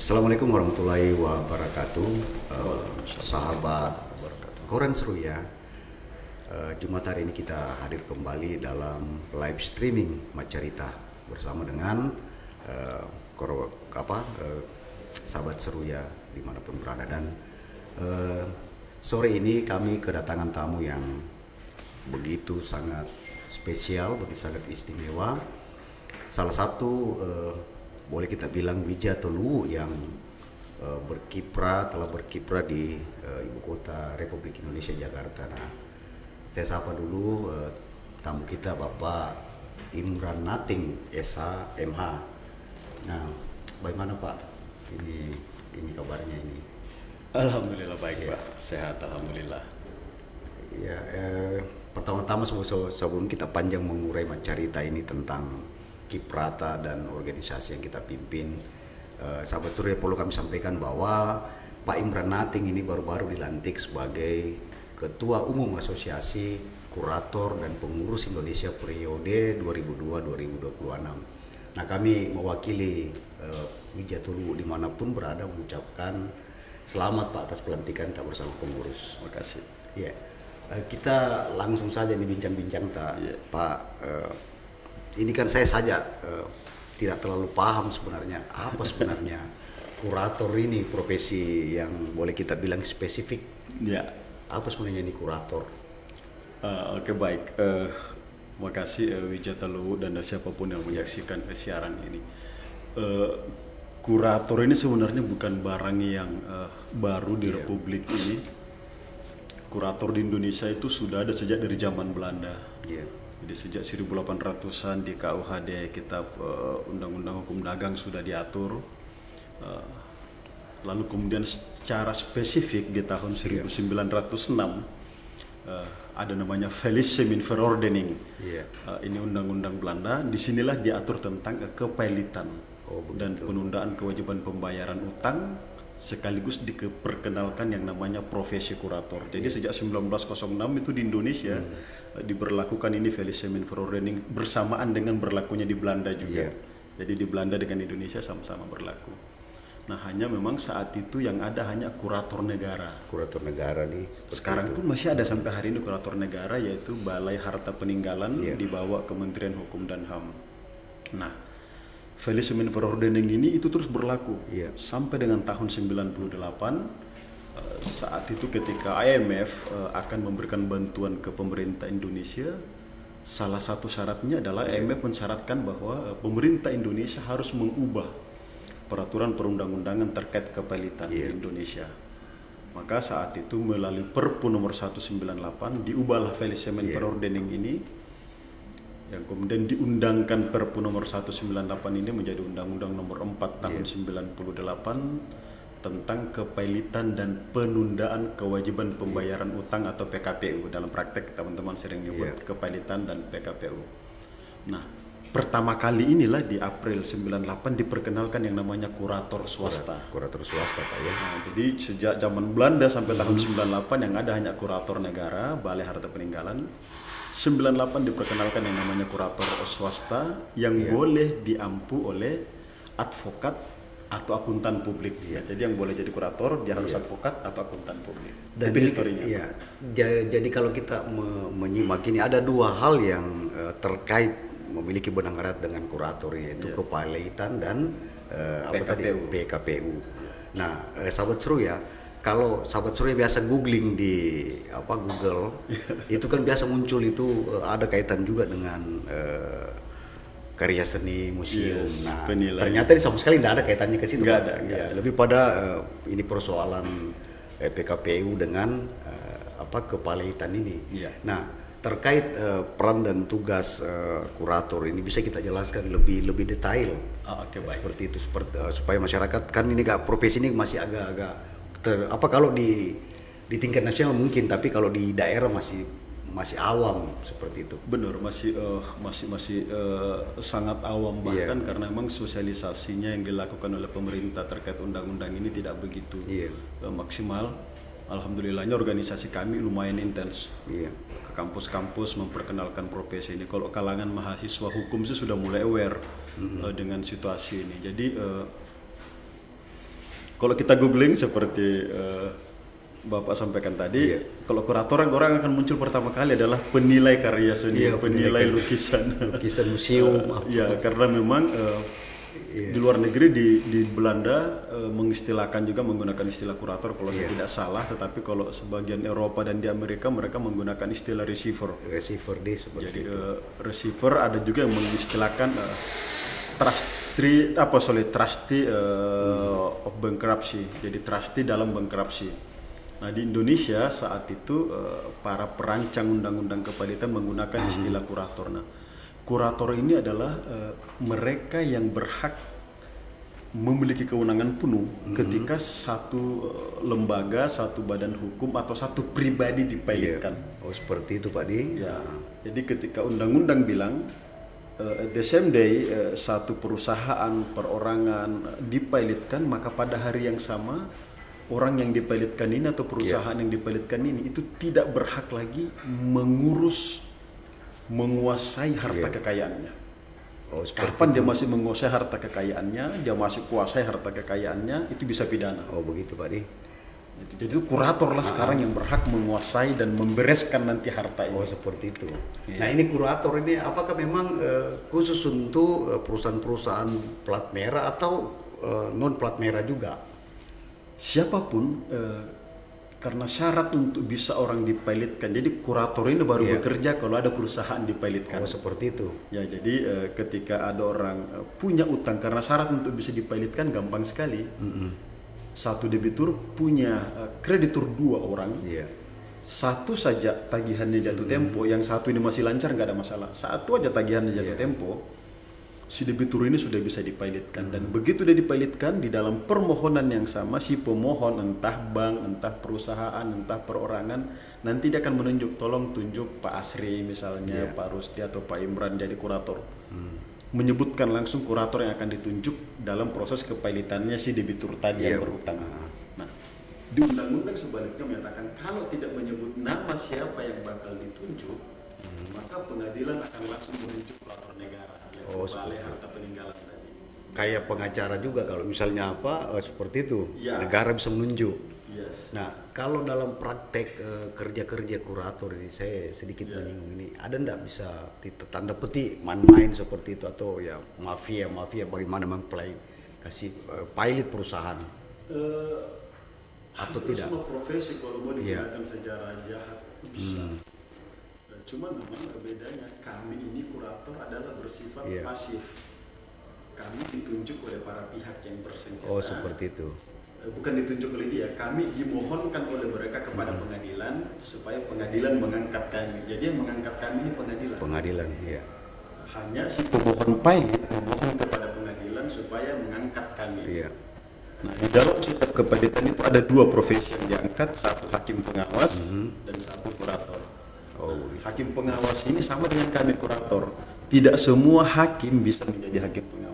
Assalamualaikum warahmatullahi wabarakatuh, uh, sahabat Koran Seruya. Uh, Jumat hari ini kita hadir kembali dalam live streaming Macarita bersama dengan uh, apa, uh, sahabat Seruya di mana pun berada dan uh, sore ini kami kedatangan tamu yang begitu sangat spesial, begitu sangat istimewa. Salah satu uh, boleh kita bilang Wijatelu yang uh, berkiprah telah berkiprah di uh, ibu kota Republik Indonesia Jakarta. Nah, saya sapa dulu uh, tamu kita Bapak Imran Nating SH MH. Nah, bagaimana Pak? Ini ini kabarnya ini. Alhamdulillah baik Pak, sehat Alhamdulillah. Ya, eh, pertama-tama sebelum, sebelum kita panjang mengurai cerita ini tentang kiprata dan organisasi yang kita pimpin, eh, sahabat Surya perlu kami sampaikan bahwa Pak Imran Nating ini baru-baru dilantik sebagai Ketua Umum Asosiasi Kurator dan Pengurus Indonesia periode 2002-2026. Nah kami mewakili eh, Wijatulu di mana pun berada mengucapkan selamat Pak atas pelantikan tak bersama pengurus. Terima kasih. Ya, Eh, kita langsung saja nih bincang-bincang tak, Iya. Pak. eh, ini kan saya saja eh, tidak terlalu paham sebenarnya apa sebenarnya kurator ini profesi yang boleh kita bilang spesifik. Ya, Apa sebenarnya ini kurator? eh, oke baik. Eh, terima kasih uh, Wijata Luwu dan siapa pun yang menyaksikan eh, siaran ini. Eh, kurator ini sebenarnya bukan barang yang eh, baru di Republik ini. Kurator di Indonesia itu sudah ada sejak dari zaman Belanda. Iya. Jadi sejak 1800-an di KUHD Kitab eh, Undang-Undang Hukum Dagang sudah diatur. Eh, lalu kemudian secara spesifik di tahun 1906 eh, ada namanya Felicem Verordening. Iya. Ini undang-undang Belanda. Di sinilah diatur tentang kepailitan Oh, dan penundaan kewajiban pembayaran utang sekaligus diperkenalkan yang namanya profesi kurator. Jadi Iya. sejak 1906 itu di Indonesia Hmm. eh, diberlakukan ini Felicem Verordening bersamaan dengan berlakunya di Belanda juga. Iya. Jadi di Belanda dengan Indonesia sama-sama berlaku. Nah hanya memang saat itu yang ada hanya kurator negara. Kurator negara nih. Sekarang pun masih ada sampai hari ini kurator negara yaitu Balai Harta Peninggalan Iya. di bawah Kementerian Hukum dan HAM. Nah, Felicem Verordening ini itu terus berlaku Iya. sampai dengan tahun 98 eh, saat itu ketika IMF eh, akan memberikan bantuan ke pemerintah Indonesia salah satu syaratnya adalah IMF mensyaratkan bahwa eh, pemerintah Indonesia harus mengubah peraturan perundang-undangan terkait kepailitan di Indonesia. Maka saat itu melalui Perpu nomor 198 diubahlah Felicem Verordening ini yang kemudian diundangkan Perpu nomor 198 ini menjadi Undang-Undang nomor 4 tahun 98 tentang kepailitan dan penundaan kewajiban pembayaran utang atau PKPU. Dalam praktek teman-teman sering nyebut kepailitan dan PKPU. Nah, pertama kali inilah di April 98 diperkenalkan yang namanya kurator swasta. Kurator swasta Pak ya. Nah, jadi sejak zaman Belanda sampai tahun 98 yang ada hanya kurator negara, Balai Harta Peninggalan. 98 diperkenalkan yang namanya kurator swasta yang boleh diampu oleh advokat atau akuntan publik. Ya, jadi yang boleh jadi kurator dia harus advokat atau akuntan publik. Dan historinya. Iya. Ja- Jadi kalau kita me- menyimak ini ada dua hal yang eh, terkait memiliki benang erat dengan kurator yaitu kepailitan dan eh, apa tadi PKPU. PKPU. Nah, eh, sahabat seru ya. Kalau sahabat seru ya biasa googling di apa Google, itu kan biasa muncul itu eh, ada kaitan juga dengan eh, karya seni museum. Yes, nah, penilaian. ternyata ini sama sekali tidak ada kaitannya ke situ. Pak. ada, Ya, lebih pada eh, ini persoalan eh, PKPU dengan eh, apa kepalitan ini. Iya. Nah, terkait eh, peran dan tugas eh, kurator ini bisa kita jelaskan lebih lebih detail. Ah, Oke, baik. Seperti itu seperti eh, supaya masyarakat kan ini gak profesi ini masih agak-agak ter- apa kalau di di tingkat nasional mungkin tapi kalau di daerah masih masih awam seperti itu. Benar, masih eh, masih masih eh, sangat awam Iya. bahkan karena memang sosialisasinya yang dilakukan oleh pemerintah terkait undang-undang ini tidak begitu Iya. eh, maksimal. Alhamdulillahnya organisasi kami lumayan intens Iya. ke kampus-kampus memperkenalkan profesi ini. Kalau kalangan mahasiswa hukum sih sudah mulai aware Mm-hmm. eh, dengan situasi ini. Jadi eh, Kalau kita googling seperti eh, Bapak sampaikan tadi, Iya. kalau kurator orang akan muncul pertama kali adalah penilai karya seni, Iya, penilai penilai lukisan. Lukisan museum. apa. Ya, karena memang eh, Iya. di luar negeri di di Belanda eh, mengistilahkan juga menggunakan istilah kurator kalau Iya. saya tidak salah, tetapi kalau sebagian Eropa dan di Amerika mereka menggunakan istilah receiver. receiver di seperti Jadi itu. eh, receiver ada juga yang mengistilahkan eh, trustee apa sorry trustee eh, of bankruptcy. Jadi trustee dalam bankruptcy. Nah di Indonesia saat itu eh, para perancang undang-undang kepalitan menggunakan istilah kurator. Nah kurator ini adalah eh, mereka yang berhak memiliki kewenangan penuh ketika satu lembaga, satu badan hukum atau satu pribadi dipilotkan. Oh seperti itu Pak Di. Ya. Jadi ketika undang-undang bilang uh, the same day uh, satu perusahaan perorangan dipilotkan maka pada hari yang sama orang yang dipilotkan ini atau perusahaan yang dipilotkan ini itu tidak berhak lagi mengurus menguasai harta Iya. kekayaannya. Oh Kapan dia masih menguasai harta kekayaannya, dia masih kuasai harta kekayaannya, itu bisa pidana. Oh begitu Pak Di. Gitu. Jadi itu kurator lah sekarang yang berhak menguasai dan membereskan nanti harta ini. Oh seperti itu. Iya. Nah ini kurator ini apakah memang eh, khusus untuk eh, perusahaan-perusahaan plat merah atau non plat merah juga? siapa pun eh, karena syarat untuk bisa orang dipilotkan jadi kurator ini baru Iya. bekerja kalau ada perusahaan dipilotkan Oh seperti itu. ya jadi eh, ketika ada orang eh, punya utang karena syarat untuk bisa dipilotkan gampang sekali satu debitur punya eh, kreditur dua orang. Iya. satu saja tagihannya jatuh tempo yang satu ini masih lancar nggak ada masalah. Satu aja tagihannya jatuh Iya. tempo si debitur ini sudah bisa dipilotkan. Dan begitu dia dipilotkan di dalam permohonan yang sama si pemohon entah bank entah perusahaan entah perorangan nanti dia akan menunjuk tolong tunjuk Pak Asri misalnya Iya. Pak Rusdi atau Pak Imran jadi kurator menyebutkan langsung kurator yang akan ditunjuk dalam proses kepilotannya si debitur tadi Iya, yang berutang nah di undang-undang sebaliknya menyatakan kalau tidak menyebut nama siapa yang bakal ditunjuk maka pengadilan akan langsung menunjuk pelapor negara yang Oh, balai harta peninggalan tadi. Kayak pengacara juga kalau misalnya apa eh, seperti itu Iya. negara bisa menunjuk. Yes. Nah kalau dalam praktek eh, kerja-kerja kurator ini saya sedikit Iya. menyinggung ini ada ndak bisa tanda petik main-main seperti itu atau ya mafia mafia bagaimana mempelai kasih eh, pilot perusahaan Eh, Atau tidak? Semua profesi kalau mau Iya. digunakan secara jahat bisa. Dan cuma memang bedanya kami ini kurator adalah bersifat Iya. pasif. Kami ditunjuk oleh para pihak yang bersengketa. oh seperti itu bukan ditunjuk oleh dia, kami dimohonkan oleh mereka kepada pengadilan supaya pengadilan mengangkat kami. Jadi yang mengangkat kami ini pengadilan. pengadilan ya Hanya si pemohon pilot memohon kepada pengadilan supaya mengangkat kami. iya Nah, di dalam setiap kepalitan itu ada dua profesi yang diangkat, satu hakim pengawas dan satu kurator. oh Hakim pengawas ini sama dengan kami kurator. Tidak semua hakim bisa menjadi hakim pengawas.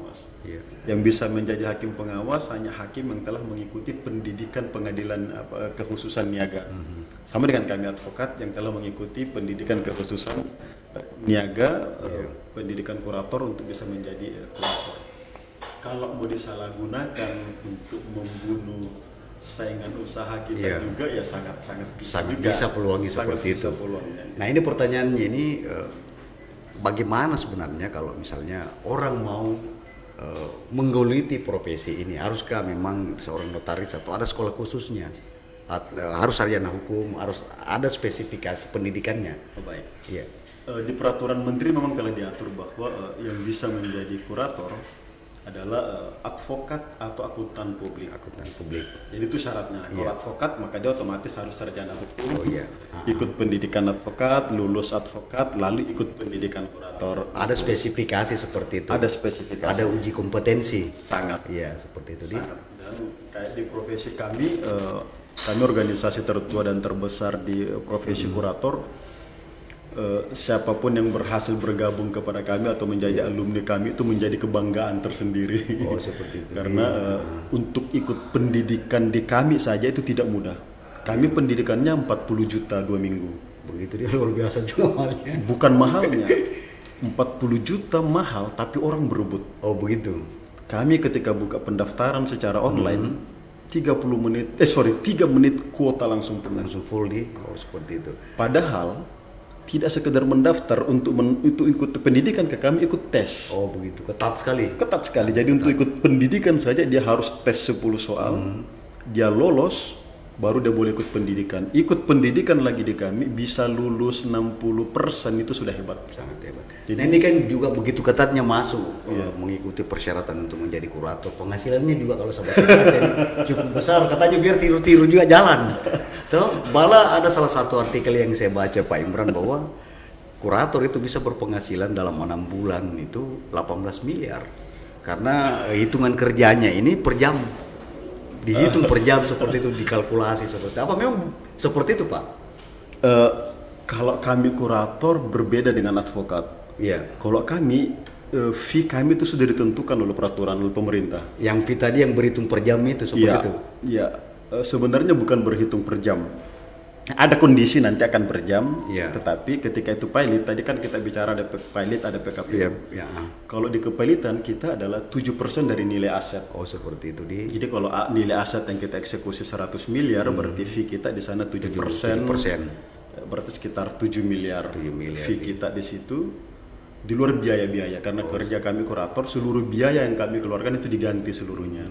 Iya Yang bisa menjadi hakim pengawas hanya hakim yang telah mengikuti pendidikan pengadilan apa, kekhususan niaga. Sama dengan kami advokat yang telah mengikuti pendidikan kekhususan eh, niaga, eh, pendidikan kurator untuk bisa menjadi eh, kurator. Kalau mau disalahgunakan untuk membunuh saingan usaha kita Iya. juga ya sangat sangat sangat juga. bisa peluangnya Sangat seperti bisa itu. peluangnya. Nah ini pertanyaannya ini eh, bagaimana sebenarnya kalau misalnya orang mau eh, menggoliti profesi ini haruskah memang seorang notaris atau ada sekolah khususnya At- eh, harus sarjana hukum harus ada spesifikasi pendidikannya. Oh, baik. Iya. Eh, di peraturan menteri memang telah diatur bahwa eh, yang bisa menjadi kurator adalah eh, advokat atau akuntan publik. Akuntan publik. Jadi itu syaratnya. Kalau Iya. advokat maka dia otomatis harus sarjana hukum. Oh, iya. Ah. Ikut pendidikan advokat, lulus advokat, lalu ikut pendidikan kurator. Ada spesifikasi seperti itu. Ada spesifikasi. Ada uji kompetensi. sangat Iya seperti itu di. sangat. Dan kayak di profesi kami, eh, kami organisasi tertua dan terbesar di eh, profesi kurator. Eh, siapa pun yang berhasil bergabung kepada kami atau menjadi alumni kami itu menjadi kebanggaan tersendiri. Oh seperti itu. Karena eh, untuk ikut pendidikan di kami saja itu tidak mudah. Kami pendidikannya 40 juta dua minggu. Begitu dia luar biasa juga malnya. Bukan mahalnya. 40 juta mahal tapi orang berebut. Oh begitu. Kami ketika buka pendaftaran secara online 30 menit, eh sorry, 3 menit kuota langsung penuh. langsung full di oh seperti itu Padahal tidak sekedar mendaftar untuk men, untuk ikut pendidikan ke kami ikut tes. oh begitu ketat sekali Ketat sekali. Jadi untuk ikut pendidikan saja dia harus tes 10 soal. Dia lolos baru dia boleh ikut pendidikan. Ikut pendidikan lagi di kami bisa lulus 60% itu sudah hebat. sangat hebat. nah ini kan juga begitu ketatnya masuk eh, mengikuti persyaratan untuk menjadi kurator. Penghasilannya juga kalau sahabat jadi cukup besar. Katanya biar tiru-tiru juga jalan. Tuh, malah ada salah satu artikel yang saya baca Pak Imran bahwa kurator itu bisa berpenghasilan dalam enam bulan itu 18 miliar karena eh, hitungan kerjanya ini per jam dihitung per jam seperti itu dikalkulasi seperti apa memang seperti itu Pak Eh, kalau kami kurator berbeda dengan advokat. Iya Kalau kami eh, fee kami itu sudah ditentukan oleh peraturan oleh pemerintah. yang fee tadi yang berhitung per jam itu seperti Iya, itu iya. Eh, sebenarnya bukan berhitung per jam. Ada kondisi nanti akan per jam, Iya. tetapi ketika itu pilot, tadi kan kita bicara ada pilot, ada PKP. Iya, ya. Kalau di kepilotan kita adalah 7% dari nilai aset. Oh seperti itu di Jadi kalau nilai aset yang kita eksekusi 100 miliar, berarti fee kita di sana 7%. 7%. Eh, Berarti sekitar 7 miliar. 7 miliar, Fee kita di situ di luar biaya-biaya karena kerja kami kurator seluruh biaya yang kami keluarkan itu diganti seluruhnya.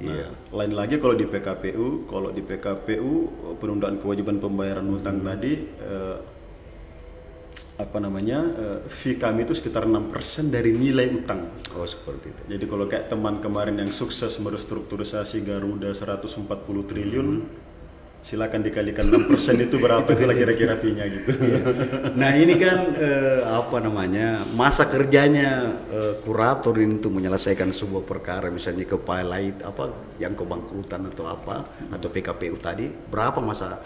Iya. Lain lagi kalau di PKPU, kalau di PKPU penundaan kewajiban pembayaran hutang tadi eh, apa namanya eh, fee kami itu sekitar 6% dari nilai utang. Oh seperti itu. Jadi kalau kayak teman kemarin yang sukses merestrukturisasi Garuda 140 triliun, silakan dikalikan 6% itu berapa itu lah kira-kira fee-nya gitu. Nah ini kan eh, apa namanya masa kerjanya eh, kurator ini untuk menyelesaikan sebuah perkara misalnya ke pilot apa yang kebangkrutan atau apa atau PKPU tadi berapa masa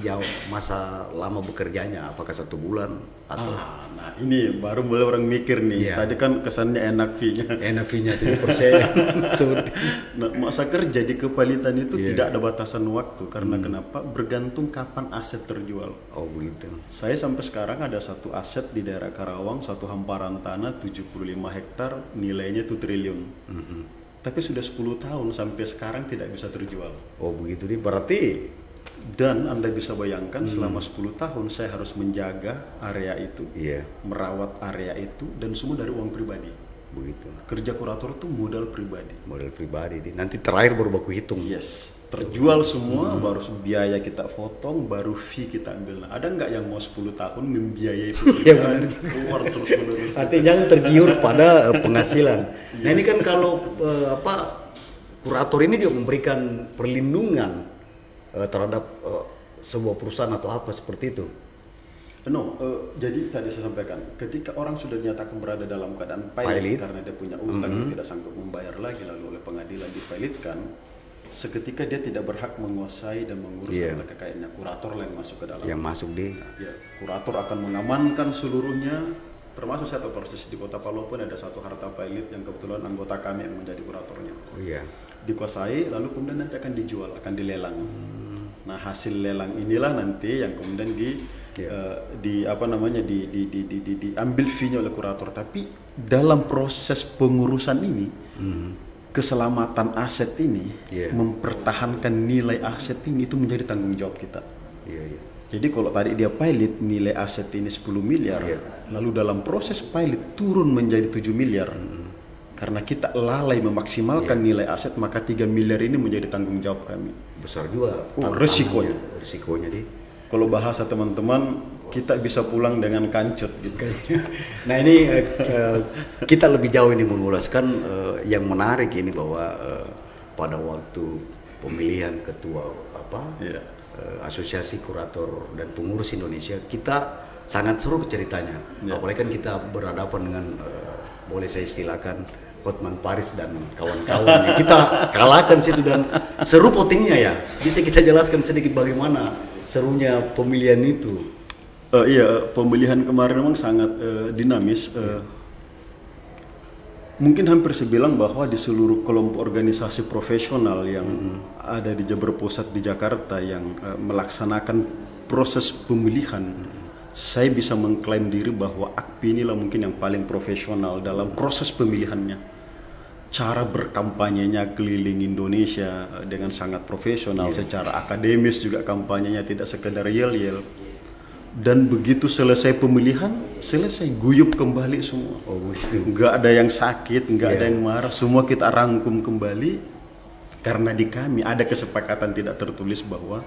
jauh masa lama bekerjanya apakah satu bulan atau Ah, nah ini baru mulai orang mikir nih. Iya. Tadi kan kesannya enak fee-nya. NFV-nya 7 persen seperti Nah, masa kerja di kepalitan itu tidak ada batasan waktu karena kenapa? Bergantung kapan aset terjual. oh begitu Saya sampai sekarang ada satu aset di daerah Karawang, satu hamparan tanah 75 hektar, nilainya itu triliun. Tapi sudah 10 tahun sampai sekarang tidak bisa terjual. oh begitu di berarti Dan Anda bisa bayangkan selama 10 tahun saya harus menjaga area itu, iya merawat area itu dan semua dari uang pribadi. begitu Kerja kurator itu modal pribadi. model pribadi di nanti terakhir baru baku hitung Yes, terjual semua baru biaya kita potong, baru fee kita ambil. Nah, ada nggak yang mau 10 tahun membiayai itu? Iya, benar Keluar terus menerus. Artinya jangan tergiur pada eh, penghasilan. Nah ini kan kalau eh, apa kurator ini juga memberikan perlindungan eh, terhadap eh, sebuah perusahaan atau apa seperti itu. No, eh, jadi tadi saya sampaikan, ketika orang sudah dinyatakan berada dalam keadaan pilot, Pilot. karena dia punya utang yang tidak sanggup membayar lagi, lalu oleh pengadilan dipilotkan, seketika dia tidak berhak menguasai dan mengurus Iya. harta kekayaannya. Kurator yang masuk ke dalam. Yang masuk di Ya, kurator akan mengamankan seluruhnya, termasuk saya tahu persis di Kota Palu pun ada satu harta pilot yang kebetulan anggota kami yang menjadi kuratornya. oh iya. Dikuasai, lalu kemudian nanti akan dijual, akan dilelang. Nah hasil lelang inilah nanti yang kemudian di eh, di apa namanya di di di di, di, diambil fee-nya oleh kurator. Tapi dalam proses pengurusan ini keselamatan aset ini Iya. mempertahankan nilai aset ini itu menjadi tanggung jawab kita. Iya iya. Jadi kalau tadi dia pilot nilai aset ini 10 miliar, Iya. lalu dalam proses pilot turun menjadi 7 miliar. Karena kita lalai memaksimalkan Iya. nilai aset, maka 3 miliar ini menjadi tanggung jawab kami. Besar juga. Oh, resikonya. Resikonya di. Kalau bahasa teman-teman, kita bisa pulang dengan kancut gitu. Nah ini eh, eh, kita lebih jauh ini mengulaskan eh, yang menarik ini bahwa eh, pada waktu pemilihan ketua apa Iya. asosiasi kurator dan pengurus Indonesia kita sangat seru ceritanya Ya. apalagi kan kita berhadapan dengan eh, boleh saya istilahkan Hotman Paris dan kawan-kawan kita kalahkan situ dan seru votingnya ya bisa kita jelaskan sedikit bagaimana serunya pemilihan itu Eh, iya, pemilihan kemarin memang sangat eh, dinamis. eh. mungkin hampir saya bilang bahwa di seluruh kelompok organisasi profesional yang ada di Jabar Pusat di Jakarta yang eh, melaksanakan proses pemilihan, saya bisa mengklaim diri bahwa AKPI inilah mungkin yang paling profesional dalam proses pemilihannya. Cara berkampanyenya keliling Indonesia eh, dengan sangat profesional secara akademis juga kampanyenya tidak sekedar yel-yel. Dan begitu selesai pemilihan selesai guyup kembali semua. Oh, nggak ada yang sakit nggak ada Iya. yang marah semua kita rangkum kembali. Karena di kami ada kesepakatan tidak tertulis bahwa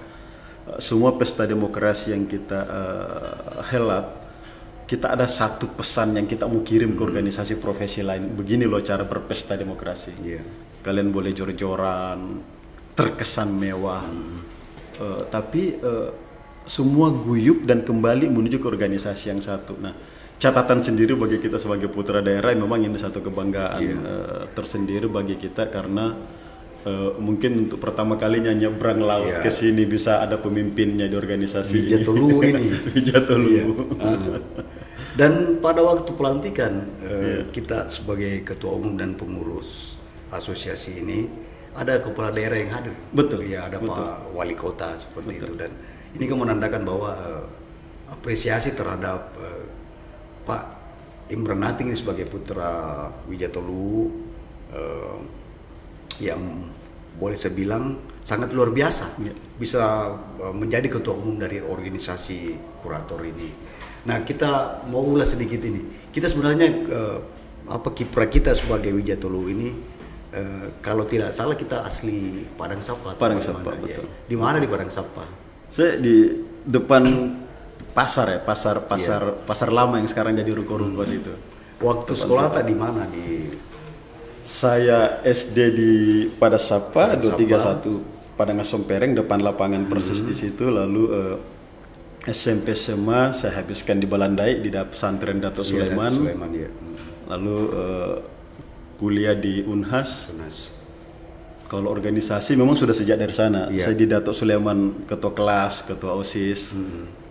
eh, semua pesta demokrasi yang kita eh, helat kita ada satu pesan yang kita mau kirim ke organisasi profesi lain begini loh cara berpesta demokrasi Iya. kalian boleh jor-joran terkesan mewah Eh, tapi eh, semua guyup dan kembali menuju ke organisasi yang satu nah catatan sendiri bagi kita sebagai putra daerah memang ini satu kebanggaan eh, tersendiri bagi kita karena eh, mungkin untuk pertama kalinya nyebrang laut Iya. ke sini bisa ada pemimpinnya di organisasi ini. Wijatolu ini. Wijatolu. Ah. Dan pada waktu pelantikan eh, Iya. kita sebagai ketua umum dan pengurus asosiasi ini ada kepala daerah yang hadir. Betul, Ya ada Pak Wali Kota seperti itu dan ini kan menandakan bahwa eh, apresiasi terhadap eh, Pak Imran Nating ini sebagai putra Wijatolu eh, yang boleh saya bilang sangat luar biasa Iya. bisa eh, menjadi ketua umum dari organisasi kurator ini. Nah kita mau ulas sedikit ini. Kita sebenarnya eh, apa kiprah kita sebagai Wijatolu ini eh, kalau tidak salah kita asli Padang Sapa. Padang? Sapa, Ya. betul. Di mana di Padang Sapa? Saya di depan pasar ya, pasar pasar pasar lama yang sekarang jadi ruko-ruko situ. Waktu sekolah tak di mana di Saya SD di pada Sapa Padang 231 Padang Sompereng depan lapangan persis di situ lalu eh, SMP SMA saya habiskan di Balandai di pesantren Dato Iya, Sulaiman. Sulaiman ya. lalu eh, kuliah di Unhas. Tunas. kalau organisasi memang sudah sejak dari sana. Iya. saya di Dato Sulaiman ketua kelas ketua osis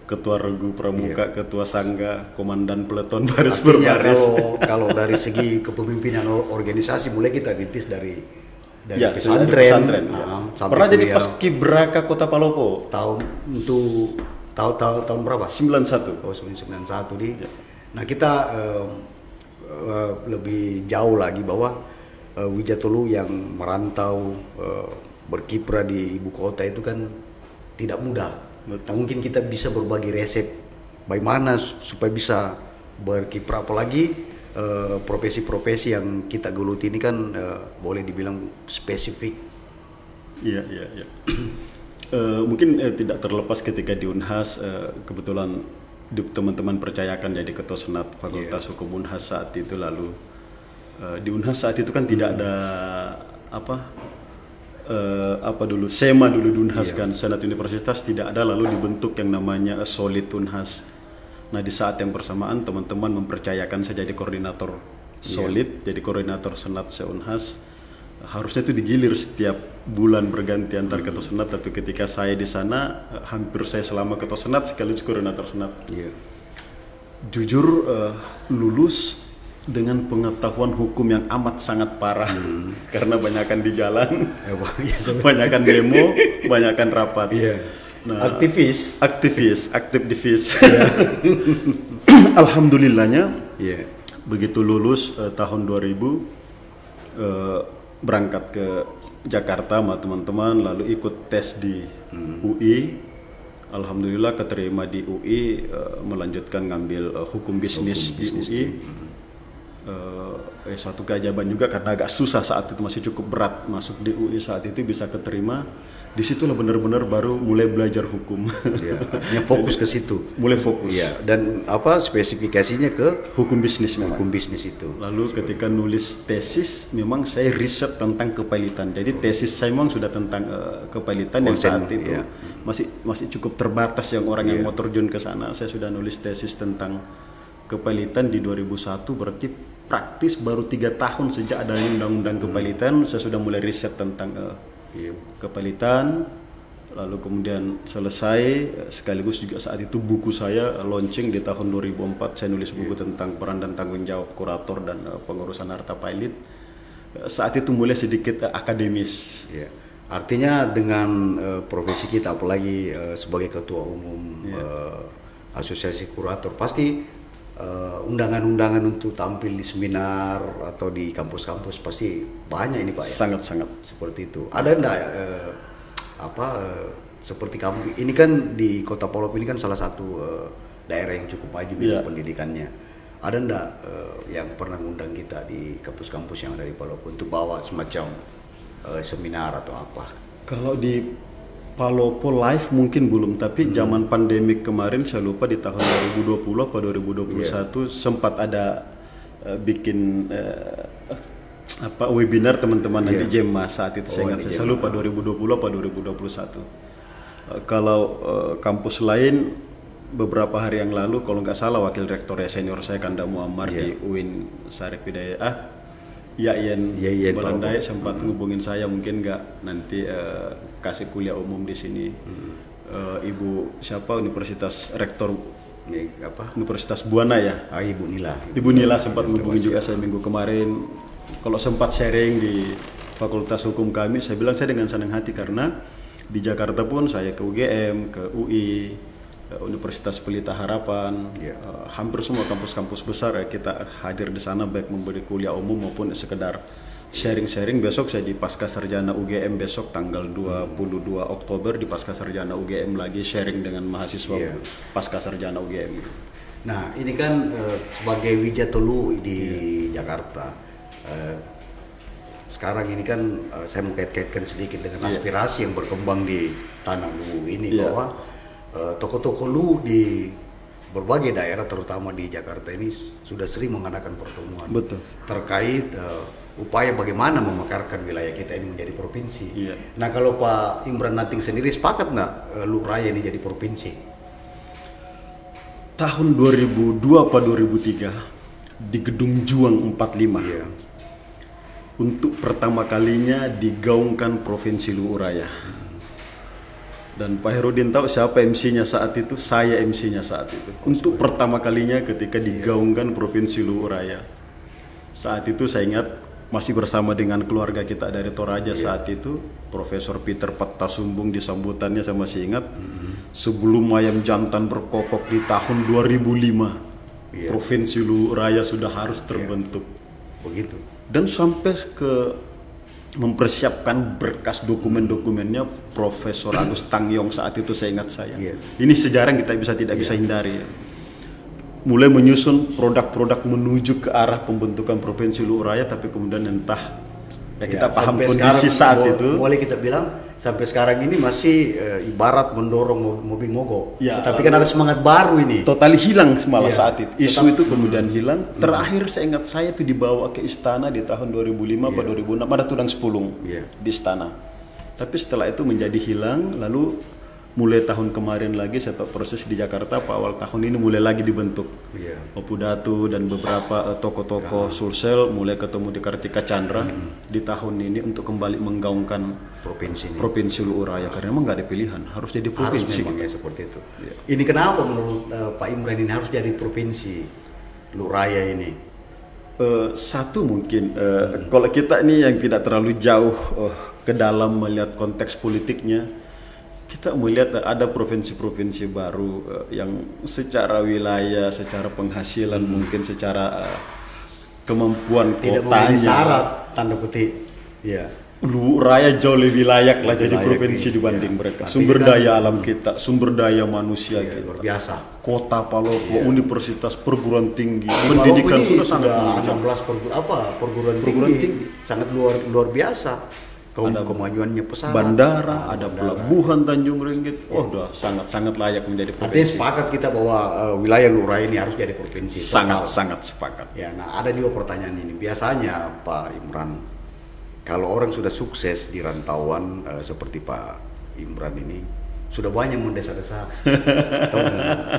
ketua regu pramuka ketua sangga komandan peleton baris Artinya berbaris. kalau kalau dari segi kepemimpinan or- organisasi mulai kita rintis dari dari ya pesantren, pesantren, pesantren ah, ya. pernah jadi kuliah. Pas kibraka kota Palopo? Tahun untuk tahun tahun tahun berapa? 91 Oh 91 di. Nah kita eh, eh, lebih jauh lagi bahwa eh, Wijatolu yang merantau eh, berkiprah di ibu kota itu kan tidak mudah. Nah, mungkin kita bisa berbagi resep bagaimana su- supaya bisa berkiprah apalagi profesi-profesi yang kita geluti ini kan eh, boleh dibilang spesifik. Iya, iya, iya. Eh, mungkin eh, tidak terlepas ketika di Unhas eh, kebetulan teman-teman percayakan jadi ketua senat Fakultas Hukum Unhas saat itu lalu eh, di Unhas saat itu kan tidak ada apa eh, apa dulu SEMA dulu di Unhas kan Senat Universitas tidak ada lalu dibentuk yang namanya Solid Unhas. Nah di saat yang bersamaan teman-teman mempercayakan saya jadi koordinator Solid jadi koordinator Senat Seunhas harusnya itu digilir setiap bulan berganti antar ketua senat tapi ketika saya di sana hampir saya selama ketua senat sekaligus koordinator senat Iya. jujur eh, lulus dengan pengetahuan hukum yang amat sangat parah. Karena banyakan di jalan wah, iya, banyakan demo banyakan rapat. Iya. Nah, Aktivis. aktivis aktivis alhamdulillahnya Iya. begitu lulus eh, tahun 2000 eh, berangkat ke Jakarta sama teman-teman lalu ikut tes di UI alhamdulillah keterima di UI eh, melanjutkan ngambil eh, hukum bisnis di UI Eh, eh, suatu keajaiban juga karena agak susah saat itu masih cukup berat masuk di UI saat itu bisa keterima di situlah benar-benar baru mulai belajar hukum Iya, artinya fokus ke situ. mulai fokus Iya, dan apa spesifikasinya ke hukum bisnis memang hukum bisnis itu. Lalu ketika nulis tesis, memang saya riset tentang kepailitan. Jadi tesis saya memang sudah tentang eh, kepailitan yang saat itu iya. masih masih cukup terbatas yang orang yang mau terjun ke sana. Saya sudah nulis tesis tentang kepailitan di 2001, berarti praktis baru tiga tahun sejak adanya undang-undang kepailitan. Saya sudah mulai riset tentang eh, Iya. kepailitan. Lalu kemudian selesai sekaligus juga saat itu buku saya launching di tahun 2004 saya nulis buku tentang peran dan tanggung jawab kurator dan eh, pengurusan harta pailit. Eh, Saat itu mulai sedikit eh, akademis. Iya. Artinya dengan eh, profesi kita apalagi eh, sebagai ketua umum eh, asosiasi kurator pasti eh, undangan-undangan untuk tampil di seminar atau di kampus-kampus pasti banyak ini Pak ya. Sangat-sangat. Seperti itu. Ada enggak eh, apa eh, seperti kamu ini kan di Kota Polop ini kan salah satu eh, daerah yang cukup maju bidang Iya. pendidikannya. Ada enggak eh, yang pernah ngundang kita di kampus-kampus yang ada di Polop untuk bawa semacam eh, seminar atau apa? Kalau di Palopo live mungkin belum, tapi zaman pandemik kemarin saya lupa di tahun 2020 atau 2021 sempat ada eh, bikin eh, apa webinar teman-teman nanti Jema saat itu saya Oh, ingat di saya, saya lupa 2020 atau 2021. Eh, kalau eh, kampus lain beberapa hari yang lalu kalau nggak salah wakil rektor ya senior saya Kanda Muammar di UIN Sarif Hidayah ah Yayan Yayan Belandai sempat ngubungin saya mungkin nggak nanti eh, kasih kuliah umum di sini. Eh, ibu siapa? Universitas Rektor Ini apa? Universitas Buana ya? Ah, Ibu Nila. Ibu Nila sempat ngubungin juga saya minggu kemarin. Kalau sempat sharing di Fakultas Hukum kami saya bilang saya dengan senang hati karena di Jakarta pun saya ke UGM ke UI Universitas Pelita Harapan Iya. eh, hampir semua kampus-kampus besar ya kita hadir di sana baik memberi kuliah umum maupun sekedar sharing-sharing besok saya di Pasca Sarjana UGM besok tanggal 22 Oktober di Pasca Sarjana UGM lagi sharing dengan mahasiswa Iya. Pasca Sarjana UGM Nah, ini kan eh, sebagai wijatolu di Jakarta. eh, sekarang ini kan eh, saya mau kait-kaitkan sedikit dengan aspirasi yang berkembang di tanah Luwu ini Iya. bahwa eh, toko-toko Luwu di berbagai daerah terutama di Jakarta ini sudah sering mengadakan pertemuan Betul. terkait eh, upaya bagaimana memekarkan wilayah kita ini menjadi provinsi. Iya. Nah, kalau Pak Imran Nating sendiri sepakat nggak eh, Luwu Raya ini jadi provinsi? tahun 2002 apa 2003 di Gedung Juang 45 Iya. untuk pertama kalinya digaungkan Provinsi Luwu Raya. Dan Pak Herudin tahu siapa MC-nya saat itu? Saya MC-nya saat itu. Untuk pertama kalinya ketika digaungkan Provinsi Luwu Raya. Saat itu saya ingat masih bersama dengan keluarga kita dari Toraja saat itu, Profesor Peter Pattasumbung di sambutannya saya masih ingat. Sebelum ayam jantan berkokok di tahun 2005, Iya. Provinsi Luwu Raya sudah harus terbentuk Begitu. dan sampai ke mempersiapkan berkas dokumen-dokumennya Profesor Agus Tangyong saat itu saya ingat saya. Iya. Ini sejarah yang kita bisa tidak bisa hindari. ya. Mulai menyusun produk-produk menuju ke arah pembentukan provinsi Luwu Raya, tapi kemudian entah ya kita Ya, paham kondisi sekarang saat bo- itu. Boleh kita bilang sampai sekarang ini masih eh, ibarat mendorong mo- mobil mogok. Ya, Tapi kan ada semangat baru ini. Totali hilang malah Iya, saat itu. Isu tetap- itu kemudian hilang. Terakhir saya ingat saya itu dibawa ke istana di tahun 2005 atau 2006 ada tudang sepulung Iya. di istana. Tapi setelah itu menjadi hilang lalu mulai tahun kemarin lagi saya tahu proses di Jakarta apa awal tahun ini mulai lagi dibentuk. Iya. Opudatu dan beberapa eh, tokoh-tokoh Sulsel mulai ketemu di Kartika Chandra di tahun ini untuk kembali menggaungkan Provinsi ini. provinsi Luwu Raya karena memang nggak ada pilihan harus jadi harus provinsi. memang ya seperti itu. Ini kenapa menurut eh, Pak Imran ini harus jadi provinsi Luraya ini? Eh, satu mungkin eh, kalau kita ini yang tidak terlalu jauh eh, ke dalam melihat konteks politiknya kita melihat ada provinsi-provinsi baru eh, yang secara wilayah, secara penghasilan mungkin secara eh, kemampuan Tidak kotanya syarat tanda petik. Ya. Luwu Raya jauh lebih layak lah jadi layak, provinsi iya. dibanding mereka. Artinya Sumber kan- daya alam kita, sumber daya manusia Ya, kita. luar biasa. Kota Palopo, universitas perguruan tinggi, Di pendidikan sudah sangat sudah menunjang. 16 pergu apa perguruan, Perguruan tinggi. tinggi. sangat luar luar biasa. Ke, kemajuannya pesawat. bandara, ada pelabuhan Tanjung Ringgit. Oh, udah sangat-sangat layak menjadi Artinya provinsi. sepakat kita bahwa eh, wilayah Luraya ini harus jadi provinsi. Sangat-sangat sepakat. Ya, nah ada juga pertanyaan ini. Biasanya Pak Imran, kalau orang sudah sukses di rantauan eh, seperti Pak Imran ini, sudah banyak mendesa-desa. Atau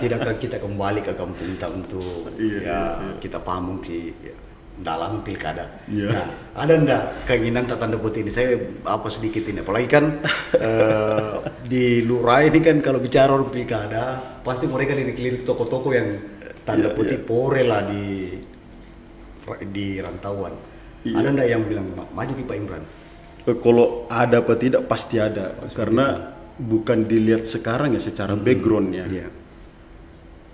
tidakkah kita kembali ke kampung kita untuk Iya, ya kita pamung si ya, dalam pilkada. Iya. Nah, ada ndak keinginan tanda putih ini? Saya apa sedikit ini, apalagi kan eh, di Lurah ini kan kalau bicara orang pilkada, pasti mereka lirik-lirik toko-toko yang tanda Iya, putih pore lah di di rantauan. Iya. Ada ndak yang bilang "Ma- maju ki Pak Imran? Eh, Kalau ada apa tidak pasti ada, karena bukan dilihat sekarang ya secara backgroundnya. Iya.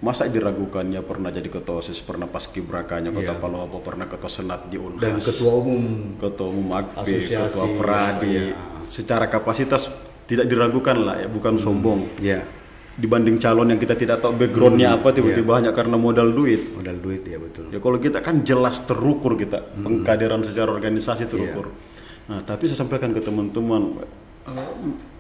Masa diragukannya pernah jadi ketua OSIS, pernah pas kibrakanya kota Iya. Palopo, pernah ketua senat di Unhas, Dan ketua umum ketua umum AKP, Asosiasi, ketua Pradi, iya. secara kapasitas tidak diragukan lah ya, bukan sombong. ya Dibanding calon yang kita tidak tahu backgroundnya apa, tiba-tiba hanya karena modal duit. modal duit ya betul. Ya kalau kita kan jelas terukur kita pengkaderan secara organisasi terukur. Nah tapi saya sampaikan ke teman-teman, eh,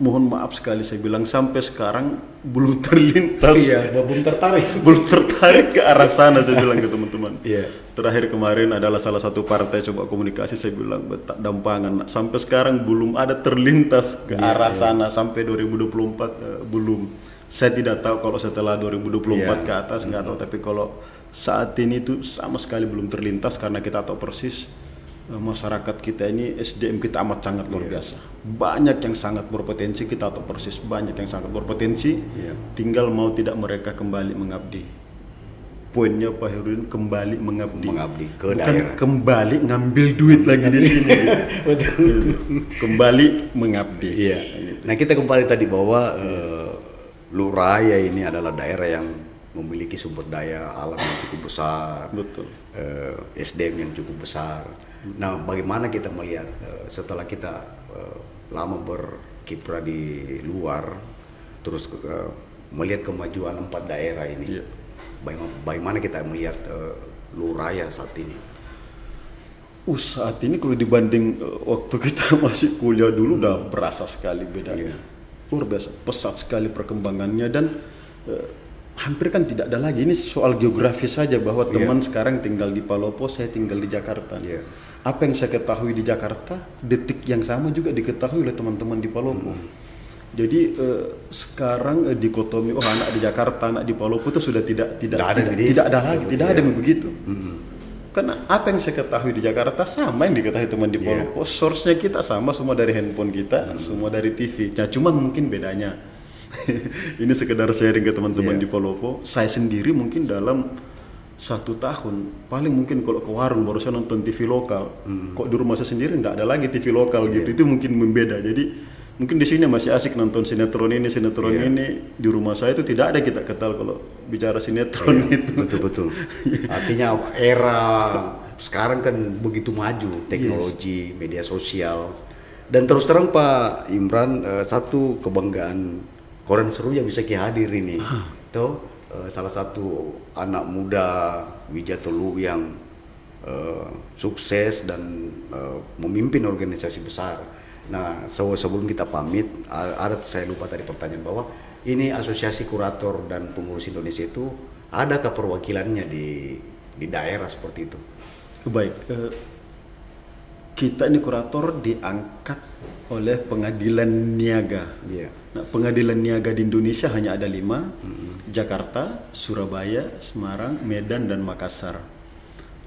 mohon maaf sekali saya bilang sampai sekarang belum terlintas, Iya, belum tertarik. belum tertarik ke arah sana saya bilang ke teman-teman. Iya. Terakhir kemarin adalah salah satu partai coba komunikasi saya bilang betak dampangan. Sampai sekarang belum ada terlintas ke arah sana sampai 2024 eh, belum. Saya tidak tahu kalau setelah 2024 Iya. ke atas nggak tahu tapi kalau saat ini itu sama sekali belum terlintas karena kita tahu persis masyarakat kita ini SDM kita amat sangat luar biasa. Banyak yang sangat berpotensi kita tahu persis banyak yang sangat berpotensi. Iya. Tinggal mau tidak mereka kembali mengabdi. Poinnya Pak Herudin kembali mengabdi. Mengabdi ke Bukan daerah. kembali ngambil duit lagi di sini. gitu. Betul. Kembali mengabdi. Iya. Nah kita kembali tadi bahwa eh, Luraya ini adalah daerah yang memiliki sumber daya alam yang cukup besar, Betul. eh, SDM yang cukup besar. Nah bagaimana kita melihat eh, setelah kita eh, lama berkiprah di luar, terus eh, melihat kemajuan empat daerah ini, Iya. bagaimana, bagaimana kita melihat eh, Luraya saat ini? Uh, saat ini kalau dibanding waktu kita masih kuliah dulu udah berasa sekali bedanya. Iya. Luar biasa, pesat sekali perkembangannya dan hampir kan tidak ada lagi. Ini soal geografis saja bahwa teman sekarang tinggal di Palopo, saya tinggal di Jakarta. Iya. Apa yang saya ketahui di Jakarta, detik yang sama juga diketahui oleh teman-teman di Palopo. Jadi eh, sekarang eh, dikotomi oh anak di Jakarta, anak di Palopo itu sudah tidak tidak Tidak ada tidak, tidak ada lagi, tidak ada Iya. yang begitu. Karena apa yang saya ketahui di Jakarta sama yang diketahui teman di Iya. Palopo. Source-nya kita sama, semua dari handphone kita, semua dari TV. Nah, cuman mungkin bedanya. Ini sekedar sharing ke teman-teman Iya. di Palopo. Saya sendiri mungkin dalam satu tahun paling mungkin kalau ke warung baru saya nonton TV lokal. Hmm. Kok di rumah saya sendiri nggak ada lagi TV lokal Iya. gitu. Itu mungkin membeda. Jadi mungkin di sini masih asik nonton sinetron ini, sinetron Iya. ini. Di rumah saya itu tidak ada kita kenal kalau bicara sinetron Iya, itu. betul betul. Artinya era sekarang kan begitu maju teknologi, media sosial. Dan terus terang Pak Imran eh, satu kebanggaan Koran Seru yang bisa hadir ini. Tuh eh, salah satu anak muda Wijatelu yang eh, sukses dan eh, memimpin organisasi besar. Nah, se- sebelum kita pamit, ada saya lupa tadi pertanyaan bahwa ini asosiasi kurator dan pengurus Indonesia itu adakah perwakilannya di di daerah seperti itu? Baik, eh, kita ini kurator diangkat oleh pengadilan niaga. Iya. Nah, pengadilan niaga di Indonesia hanya ada lima, Jakarta, Surabaya, Semarang, Medan, dan Makassar.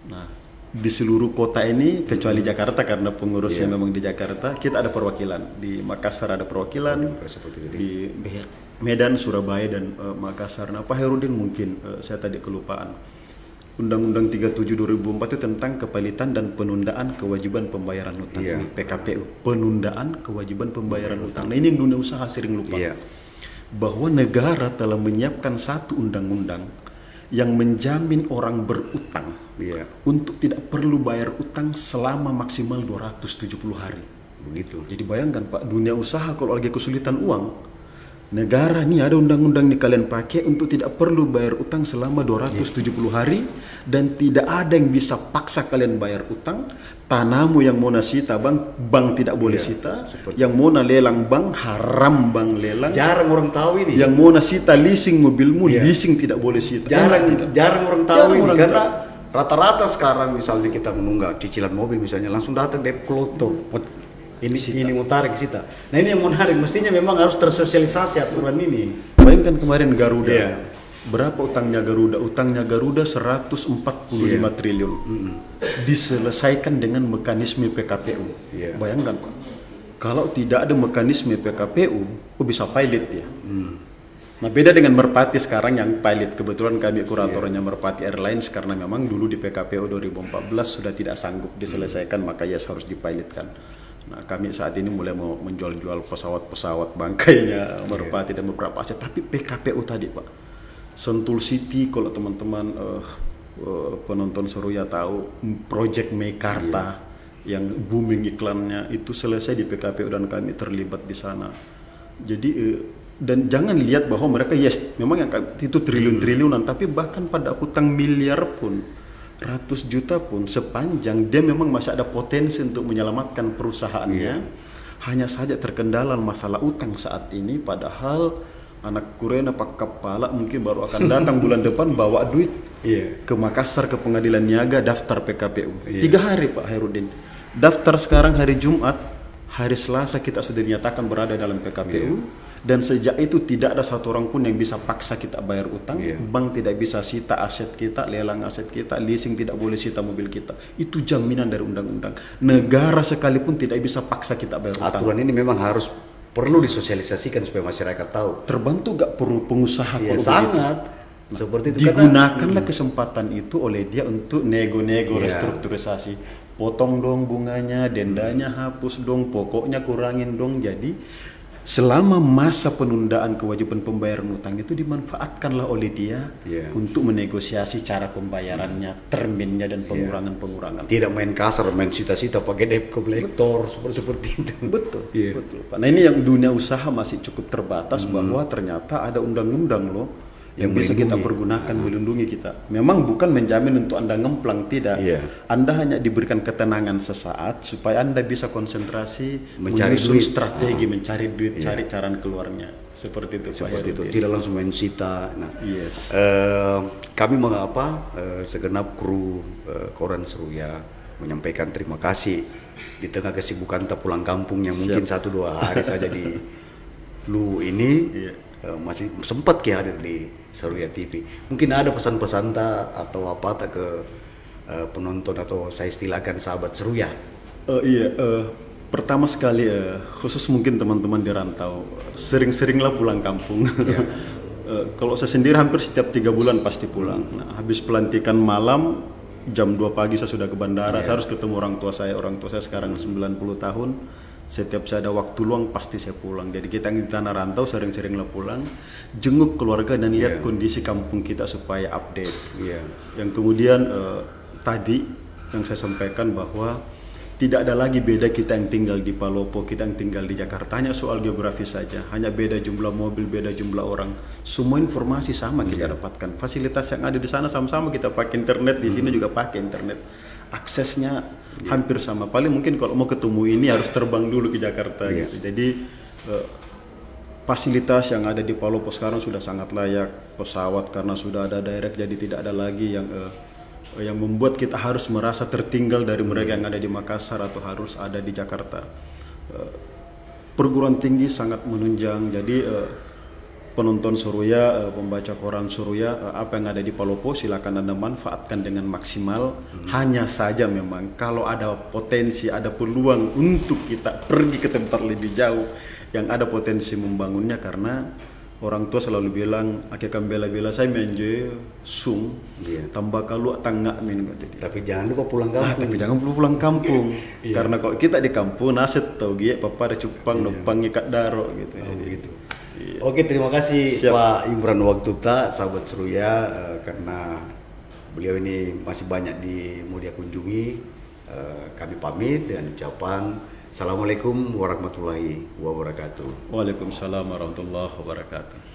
Nah, di seluruh kota ini kecuali Jakarta karena pengurusnya memang di Jakarta, kita ada perwakilan. Di Makassar ada perwakilan, Seperti itu. di Medan, Surabaya, dan eh, Makassar. Nah, Pak Herudin mungkin eh, saya tadi kelupaan. Undang-Undang 37 2004 itu tentang kepalitan dan penundaan kewajiban pembayaran utang. Ini PKPU. Penundaan kewajiban pembayaran utang. Nah, ini yang dunia usaha sering lupa. Iya. Bahwa negara telah menyiapkan satu undang-undang yang menjamin orang berutang Iya. untuk tidak perlu bayar utang selama maksimal 270 hari. Begitu. Jadi bayangkan Pak, dunia usaha kalau lagi kesulitan uang, negara nih ada undang-undang nih kalian pakai untuk tidak perlu bayar utang selama 270 hari dan tidak ada yang bisa paksa kalian bayar utang. Tanahmu yang mau nasita bang, bank tidak boleh Iya, sita. seperti Yang mau lelang bank, haram bang lelang. Jarang orang tahu ini. Yang mau nasita leasing mobilmu, Iya. leasing tidak boleh sita. jarang Tidak. jarang orang tahu Jarang ini orang karena rata-rata sekarang misalnya kita menunggak cicilan mobil misalnya langsung datang debt collector ini ini mau tarik sita nah ini yang menarik mestinya memang harus tersosialisasi aturan ini Bayangkan kemarin Garuda. Iya. Berapa utangnya Garuda? Utangnya Garuda 145 triliun. Diselesaikan dengan mekanisme PKPU. Iya. Bayangkan Pak. Kalau tidak ada mekanisme PKPU, oh bisa pilot ya. Nah beda dengan Merpati sekarang yang pilot. Kebetulan kami kuratornya Merpati Airlines karena memang dulu di PKPU 2014 sudah tidak sanggup diselesaikan maka ya harus dipilotkan. Nah kami saat ini mulai mau menjual-jual pesawat-pesawat bangkainya Merpati dan beberapa aset. Tapi PKPU tadi Pak Sentul City kalau teman-teman uh, uh, penonton Seruya tahu Project Mekarta yang booming iklannya itu selesai di PKPU dan kami terlibat di sana. Jadi uh, dan jangan lihat bahwa mereka yes memang yang itu triliun-triliunan tapi bahkan pada hutang miliar pun ratus juta pun sepanjang dia memang masih ada potensi untuk menyelamatkan perusahaannya. Hanya saja terkendala masalah utang saat ini padahal anak kurena pak kepala mungkin baru akan datang bulan depan bawa duit Iya. ke Makassar ke pengadilan niaga daftar PKPU tiga hari Pak Hairudin. Daftar sekarang hari Jumat hari Selasa kita sudah dinyatakan berada dalam PKPU dan sejak itu tidak ada satu orang pun yang bisa paksa kita bayar utang Iya. bank tidak bisa sita aset kita lelang aset kita leasing tidak boleh sita mobil kita itu jaminan dari undang-undang negara sekalipun tidak bisa paksa kita bayar utang Aturan ini memang harus perlu disosialisasikan supaya masyarakat tahu. terbantu gak perlu pengusaha Ya, kalau begitu? sangat. Seperti itu digunakanlah kesempatan itu oleh dia untuk nego-nego Iya. restrukturisasi potong dong bunganya dendanya hapus dong pokoknya kurangin dong jadi selama masa penundaan kewajiban pembayaran utang itu dimanfaatkanlah oleh dia Iya. untuk menegosiasi cara pembayarannya terminnya dan pengurangan-pengurangan tidak main kasar, main cita-cita pakai debt collector seperti seperti itu. Betul, Iya. betul. Pak. Nah ini yang dunia usaha masih cukup terbatas bahwa ternyata ada undang-undang loh yang, bisa kita pergunakan melindungi kita. Memang bukan menjamin untuk anda ngemplang tidak. Iya. Anda hanya diberikan ketenangan sesaat supaya anda bisa konsentrasi Mencari duit. strategi mencari duit, cari cara keluarnya. Seperti itu. Pak seperti itu. Heru. Tidak langsung main cita. Nah, Yes. eh, kami mengapa eh, segenap kru eh, koran Seruya menyampaikan terima kasih di tengah kesibukan tak pulang kampung yang mungkin satu dua hari saja di lu ini Iya. eh, masih sempat ke hadir di Seruya TV. Mungkin ada pesan-pesan tak atau apa tak ke eh, penonton atau saya istilahkan sahabat Seruya. Eh, iya, eh, pertama sekali eh, khusus mungkin teman-teman di rantau sering-seringlah pulang kampung. Eh, kalau saya sendiri hampir setiap tiga bulan pasti pulang. Nah, habis pelantikan malam jam 2 pagi saya sudah ke bandara. Saya harus ketemu orang tua saya. Orang tua saya sekarang 90 tahun. Setiap saya ada waktu luang pasti saya pulang. Jadi kita di tanah rantau sering-seringlah pulang, jenguk keluarga dan lihat kondisi kampung kita supaya update. Iya. Yang kemudian eh, tadi yang saya sampaikan bahwa tidak ada lagi beda kita yang tinggal di Palopo, kita yang tinggal di Jakarta. Hanya soal geografi saja. Hanya beda jumlah mobil, beda jumlah orang. Semua informasi sama kita dapatkan. Fasilitas yang ada di sana sama-sama kita pakai internet, di sini juga pakai internet. Aksesnya hampir sama. Paling mungkin kalau mau ketemu ini harus terbang dulu ke Jakarta. Iya. Gitu. Jadi eh, fasilitas yang ada di Palopo sekarang sudah sangat layak pesawat karena sudah ada direct jadi tidak ada lagi yang eh, yang membuat kita harus merasa tertinggal dari mereka yang ada di Makassar atau harus ada di Jakarta Eh, perguruan tinggi sangat menunjang jadi penonton Suruya eh, pembaca koran Suruya eh, apa yang ada di Palopo silakan anda manfaatkan dengan maksimal. Hanya saja memang kalau ada potensi ada peluang untuk kita pergi ke tempat lebih jauh yang ada potensi membangunnya karena orang tua selalu bilang akan bela-bela saya menje sung Iya. tambah kalau tangga min Tapi jangan lupa pulang Ah, kampung. tapi jangan perlu pulang kampung. Karena kalau kita di kampung naset tau gie papa ada cupang numpang ikat daro gitu. Oh, Jadi, begitu. Oke, terima kasih Siap. Pak Imran Waktuta, sahabat Seruya, eh, karena beliau ini masih banyak di mau dia kunjungi. Eh, kami pamit dengan ucapan Assalamualaikum warahmatullahi wabarakatuh. Waalaikumsalam warahmatullahi wabarakatuh